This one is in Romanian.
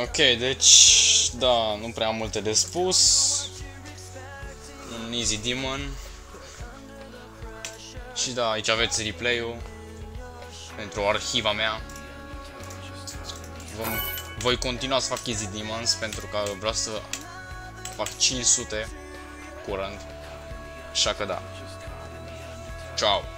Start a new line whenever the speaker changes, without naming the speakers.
Ok, deci, da, nu prea am multe de spus. Un Easy Demon. Și da, aici aveți replay-ul pentru arhiva mea. Vom, voi continua să fac Easy Demons pentru că vreau să fac 500 curând. Așa că da. Ciao.